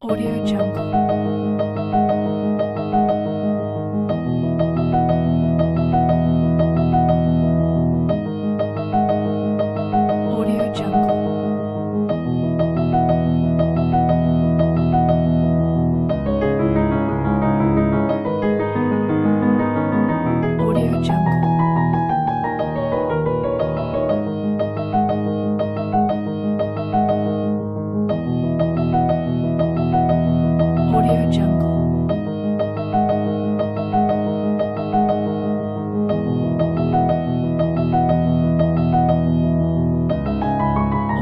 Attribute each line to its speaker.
Speaker 1: Audio Jungle.